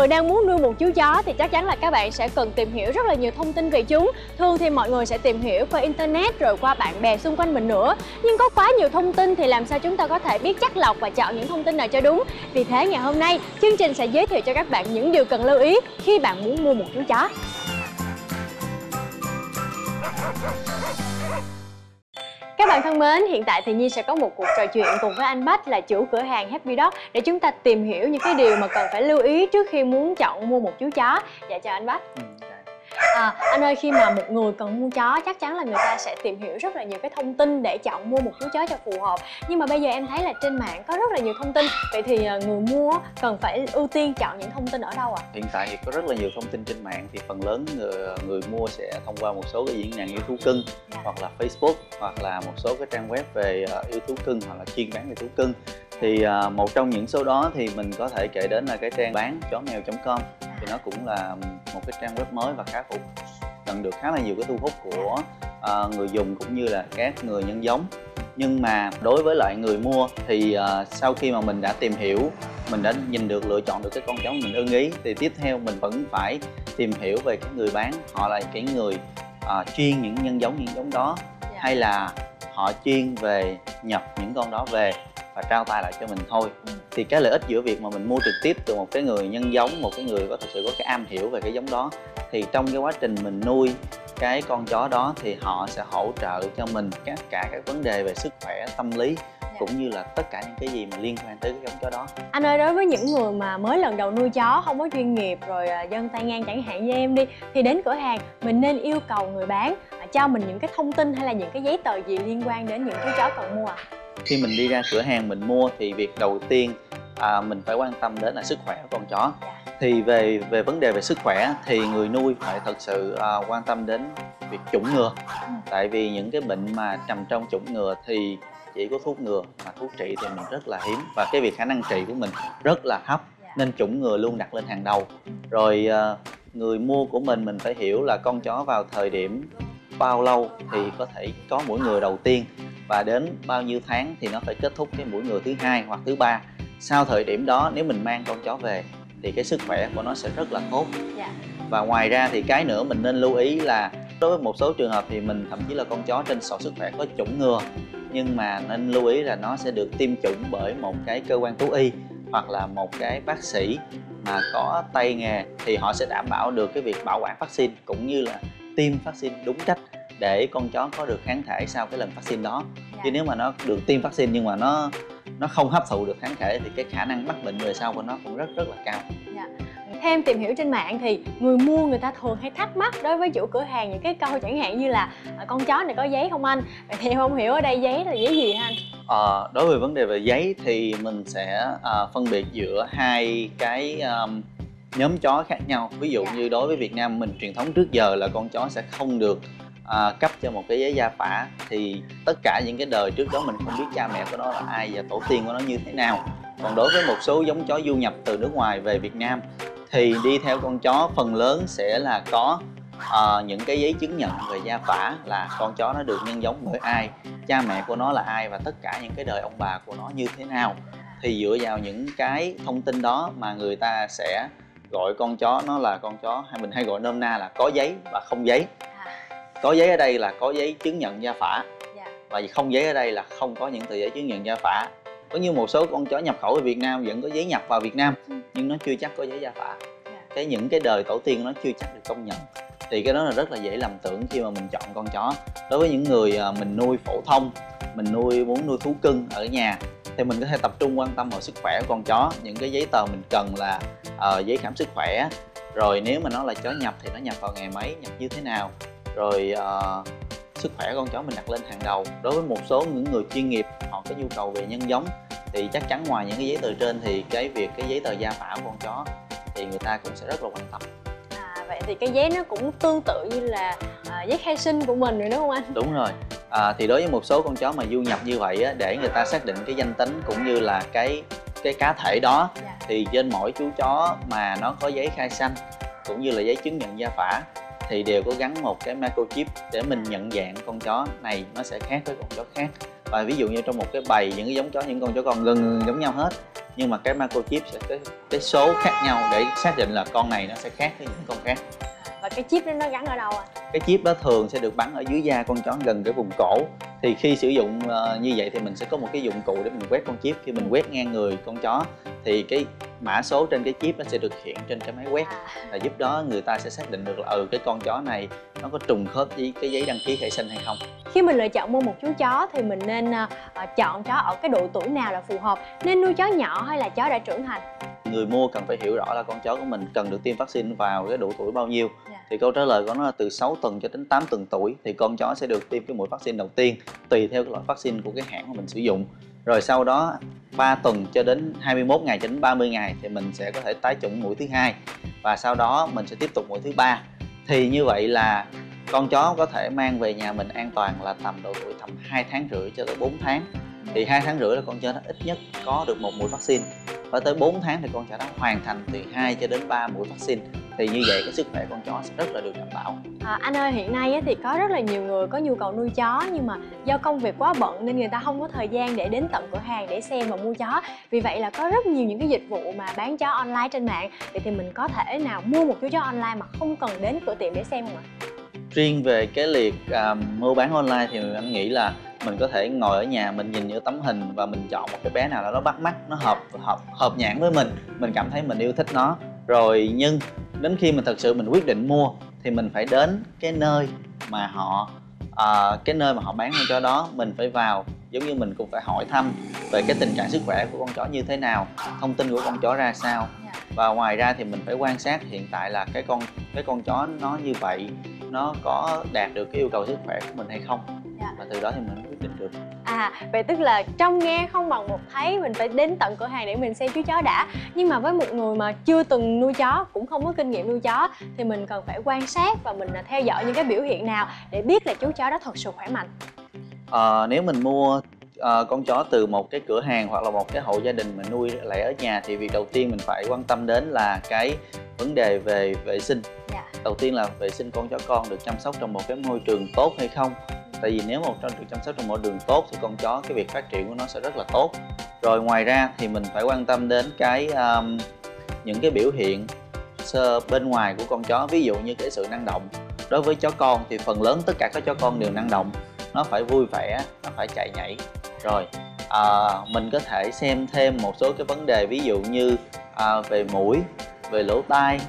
người đang muốn nuôi một chú chó thì chắc chắn là các bạn sẽ cần tìm hiểu rất là nhiều thông tin về chúng. Thường thì mọi người sẽ tìm hiểu qua internet rồi qua bạn bè xung quanh mình nữa. Nhưng có quá nhiều thông tin thì làm sao chúng ta có thể biết chắc lọc và chọn những thông tin nào cho đúng? Vì thế, ngày hôm nay, chương trình sẽ giới thiệu cho các bạn những điều cần lưu ý khi bạn muốn mua một chú chó. Các bạn thân mến, hiện tại thì Nhi sẽ có một cuộc trò chuyện cùng với anh Bách là chủ cửa hàng Happy Dog để chúng ta tìm hiểu những cái điều mà cần phải lưu ý trước khi muốn chọn mua một chú chó. Dạ chào anh Bách. Ừ, À, anh ơi khi mà một người cần mua chó chắc chắn là người ta sẽ tìm hiểu rất là nhiều cái thông tin để chọn mua một chú chó cho phù hợp nhưng mà bây giờ em thấy là trên mạng có rất là nhiều thông tin vậy thì à, người mua cần phải ưu tiên chọn những thông tin ở đâu ạ? À? Hiện tại thì có rất là nhiều thông tin trên mạng thì phần lớn người, người mua sẽ thông qua một số cái diễn đàn yêu thú cưng dạ. hoặc là Facebook hoặc là một số cái trang web về uh, yêu thú cưng hoặc là chuyên bán về thú cưng thì uh, một trong những số đó thì mình có thể kể đến là cái trang bán chó mèo.com thì nó cũng là một cái trang web mới và khá phổ nhận được khá là nhiều cái thu hút của uh, người dùng cũng như là các người nhân giống nhưng mà đối với lại người mua thì uh, sau khi mà mình đã tìm hiểu mình đã nhìn được lựa chọn được cái con giống mình ưng ý thì tiếp theo mình vẫn phải tìm hiểu về cái người bán họ là cái người uh, chuyên những nhân giống những giống đó yeah. Dạ. hay là họ chuyên về nhập những con đó về và trao tay lại cho mình thôi ừ. thì cái lợi ích giữa việc mà mình mua trực tiếp từ một cái người nhân giống một cái người có thật sự có cái am hiểu về cái giống đó thì trong cái quá trình mình nuôi cái con chó đó thì họ sẽ hỗ trợ cho mình tất cả các vấn đề về sức khỏe tâm lý dạ. cũng như là tất cả những cái gì mà liên quan tới cái giống chó đó anh ơi đối với những người mà mới lần đầu nuôi chó không có chuyên nghiệp rồi à, dân tay ngang chẳng hạn như em đi thì đến cửa hàng mình nên yêu cầu người bán cho mình những cái thông tin hay là những cái giấy tờ gì liên quan đến những chú chó cần mua à? Khi mình đi ra cửa hàng mình mua thì việc đầu tiên à, mình phải quan tâm đến là sức khỏe của con chó. Thì về về vấn đề về sức khỏe thì người nuôi phải thật sự à, quan tâm đến việc chủng ngừa. Ừ. tại vì những cái bệnh mà nằm trong chủng ngừa thì chỉ có thuốc ngừa mà thuốc trị thì mình rất là hiếm. Và cái việc khả năng trị của mình rất là thấp dạ. nên chủng ngừa luôn đặt lên hàng đầu. Rồi à, người mua của mình mình phải hiểu là con chó vào thời điểm bao lâu thì có thể có mũi ngừa đầu tiên và đến bao nhiêu tháng thì nó phải kết thúc cái mũi ngừa thứ hai hoặc thứ ba. Sau thời điểm đó nếu mình mang con chó về thì cái sức khỏe của nó sẽ rất là tốt. Dạ. và ngoài ra thì cái nữa mình nên lưu ý là đối với một số trường hợp thì mình thậm chí là con chó trên sổ sức khỏe có chủng ngừa nhưng mà nên lưu ý là nó sẽ được tiêm chủng bởi một cái cơ quan thú y hoặc là một cái bác sĩ mà có tay nghề thì họ sẽ đảm bảo được cái việc bảo quản vaccine cũng như là tiêm vaccine đúng cách để con chó có được kháng thể sau cái lần vaccine đó dạ. chứ nếu mà nó được tiêm vaccine nhưng mà nó nó không hấp thụ được kháng thể thì cái khả năng mắc bệnh về sau của nó cũng rất rất là cao dạ. theo em tìm hiểu trên mạng thì người mua người ta thường hay thắc mắc đối với chủ cửa hàng những cái câu chẳng hạn như là à, con chó này có giấy không anh thì em không hiểu ở đây giấy là giấy gì hả anh à, đối với vấn đề về giấy thì mình sẽ à, phân biệt giữa hai cái um, nhóm chó khác nhau ví dụ. Dạ. như đối với Việt Nam mình truyền thống trước giờ là con chó sẽ không được à, cấp cho một cái giấy gia phả thì tất cả những cái đời trước đó mình không biết cha mẹ của nó là ai và tổ tiên của nó như thế nào. Còn đối với một số giống chó du nhập từ nước ngoài về Việt Nam thì đi theo con chó phần lớn sẽ là có uh, những cái giấy chứng nhận về gia phả là con chó nó được nhân giống bởi ai cha mẹ của nó là ai và tất cả những cái đời ông bà của nó như thế nào. Thì dựa vào những cái thông tin đó mà người ta sẽ gọi con chó nó là con chó hay mình hay gọi nôm na là có giấy và không giấy có giấy ở đây là có giấy chứng nhận gia phả. Dạ. và không giấy ở đây là không có những tờ giấy chứng nhận gia phả. Có như một số con chó nhập khẩu ở Việt Nam vẫn có giấy nhập vào Việt Nam ừ. nhưng nó chưa chắc có giấy gia phả. Dạ. cái những cái đời tổ tiên nó chưa chắc được công nhận. Thì cái đó là rất là dễ lầm tưởng khi mà mình chọn con chó. Đối với những người à, mình nuôi phổ thông mình nuôi muốn nuôi thú cưng ở nhà thì mình có thể tập trung quan tâm vào sức khỏe của con chó. Những cái giấy tờ mình cần là uh, giấy khám sức khỏe. Rồi nếu mà nó là chó nhập thì nó nhập vào ngày mấy nhập như thế nào rồi uh, sức khỏe con chó mình đặt lên hàng đầu. Đối với một số những người chuyên nghiệp họ có nhu cầu về nhân giống thì chắc chắn ngoài những cái giấy tờ trên thì cái việc cái giấy tờ gia phả của con chó thì người ta cũng sẽ rất là quan tâm. À vậy thì cái giấy nó cũng tương tự như là à, giấy khai sinh của mình rồi đúng không anh? Đúng rồi. À, thì đối với một số con chó mà du nhập như vậy á, để người ta xác định cái danh tính cũng như là cái cái cá thể đó dạ. thì trên mỗi chú chó mà nó có giấy khai sanh cũng như là giấy chứng nhận gia phả thì đều có gắn một cái microchip để mình nhận dạng con chó này nó sẽ khác với con chó khác. Và ví dụ như trong một cái bầy, những cái giống chó, những con chó con gần giống nhau hết, nhưng mà cái microchip sẽ cái cái số khác nhau để xác định là con này nó sẽ khác với những con khác cái chip đó nó gắn ở đâu ạ cái chip đó thường sẽ được bắn ở dưới da con chó gần cái vùng cổ. Thì khi sử dụng uh, như vậy thì mình sẽ có một cái dụng cụ để mình quét con chip. Khi mình quét ngang người con chó thì cái mã số trên cái chip nó sẽ được hiện trên cái máy quét. Và giúp đó người ta sẽ xác định được là ừ cái con chó này nó có trùng khớp với cái giấy đăng ký khai sinh hay không. Khi mình lựa chọn mua một chú chó thì mình nên uh, chọn chó ở cái độ tuổi nào là phù hợp nên nuôi chó nhỏ hay là chó đã trưởng thành người mua cần phải hiểu rõ là con chó của mình cần được tiêm vaccine vào cái độ tuổi bao nhiêu yeah. Dạ. thì câu trả lời của nó là từ 6 tuần cho đến 8 tuần tuổi thì con chó sẽ được tiêm cái mũi vaccine đầu tiên tùy theo cái loại vaccine của cái hãng mà mình sử dụng rồi sau đó 3 tuần cho đến 21 ngày cho đến 30 ngày thì mình sẽ có thể tái chủng mũi thứ hai và sau đó mình sẽ tiếp tục mũi thứ ba thì như vậy là con chó có thể mang về nhà mình an toàn là tầm độ tuổi tầm 2 tháng rưỡi cho tới 4 tháng thì hai tháng rưỡi là con chó nó ít nhất có được một mũi vaccine và tới 4 tháng thì con chó đó hoàn thành từ 2 cho đến 3 mũi vaccine. Thì như vậy cái sức khỏe con chó sẽ rất là được đảm bảo. À, anh ơi hiện nay thì có rất là nhiều người có nhu cầu nuôi chó nhưng mà do công việc quá bận nên người ta không có thời gian để đến tận cửa hàng để xem và mua chó. Vì vậy là có rất nhiều những cái dịch vụ mà bán chó online trên mạng. Vậy thì mình có thể nào mua một chú chó online mà không cần đến cửa tiệm để xem không ạ? Riêng về cái liệt uh, mua bán online thì anh nghĩ là mình có thể ngồi ở nhà mình nhìn những tấm hình và mình chọn một cái bé nào đó nó bắt mắt nó hợp hợp hợp nhãn với mình mình cảm thấy mình yêu thích nó rồi nhưng đến khi mình thật sự mình quyết định mua thì mình phải đến cái nơi mà họ à, cái nơi mà họ bán con chó đó mình phải vào giống như mình cũng phải hỏi thăm về cái tình trạng sức khỏe của con chó như thế nào thông tin của con chó ra sao dạ. và ngoài ra thì mình phải quan sát hiện tại là cái con cái con chó nó như vậy nó có đạt được cái yêu cầu sức khỏe của mình hay không. Và từ đó thì mình quyết định được à vậy tức là trong nghe không bằng một thấy mình phải đến tận cửa hàng để mình xem chú chó đã nhưng mà với một người mà chưa từng nuôi chó cũng không có kinh nghiệm nuôi chó thì mình cần phải quan sát và mình theo dõi những cái biểu hiện nào để biết là chú chó đó thật sự khỏe mạnh à, nếu mình mua uh, con chó từ một cái cửa hàng hoặc là một cái hộ gia đình mà nuôi lại ở nhà thì việc đầu tiên mình phải quan tâm đến là cái vấn đề về vệ sinh yeah. Dạ. đầu tiên là vệ sinh con chó con được chăm sóc trong một cái môi trường tốt hay không tại vì nếu một trong được chăm sóc trong môi trường tốt thì con chó cái việc phát triển của nó sẽ rất là tốt. Rồi ngoài ra thì mình phải quan tâm đến cái um, những cái biểu hiện sơ bên ngoài của con chó. Ví dụ như cái sự năng động. Đối với chó con thì phần lớn tất cả các chó con đều năng động. Nó phải vui vẻ nó phải chạy nhảy. Rồi à, mình có thể xem thêm một số cái vấn đề ví dụ như à, về mũi về lỗ tai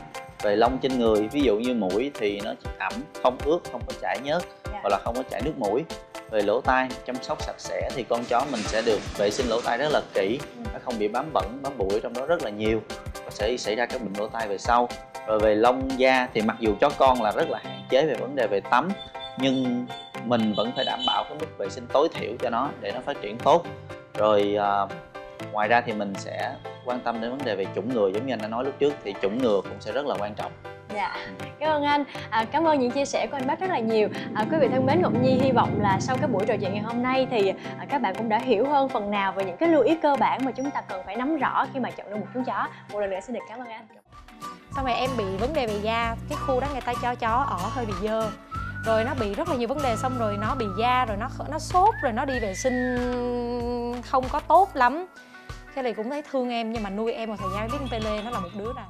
về lông trên người. Ví dụ như mũi thì nó ẩm không ướt không có chảy nhớt hoặc là không có chảy nước mũi. Về lỗ tai chăm sóc sạch sẽ thì con chó mình sẽ được vệ sinh lỗ tai rất là kỹ. Nó không bị bám bẩn bám bụi trong đó rất là nhiều. Và sẽ xảy ra các bệnh lỗ tai về sau. Rồi về lông da thì mặc dù chó con là rất là hạn chế về vấn đề về tắm nhưng mình vẫn phải đảm bảo cái mức vệ sinh tối thiểu cho nó để nó phát triển tốt. Rồi à, ngoài ra thì mình sẽ quan tâm đến vấn đề về chủng ngừa. Giống như anh đã nói lúc trước thì chủng ngừa cũng sẽ rất là quan trọng. Dạ, cảm ơn anh. À, cảm ơn những chia sẻ của anh Bác rất là nhiều. À, quý vị thân mến, Ngọc Nhi hy vọng là sau cái buổi trò chuyện ngày hôm nay thì à, các bạn cũng đã hiểu hơn phần nào về những cái lưu ý cơ bản mà chúng ta cần phải nắm rõ khi mà chọn được một chú chó. Một lần nữa xin được cảm ơn anh. Xong rồi em bị vấn đề về da, cái khu đó người ta cho chó ở hơi bị dơ rồi nó bị rất là nhiều vấn đề xong rồi nó bị da rồi nó nó sốt rồi nó đi vệ sinh không có tốt lắm cái này cũng thấy thương em nhưng mà nuôi em một thời gian biết con Pele nó là một đứa này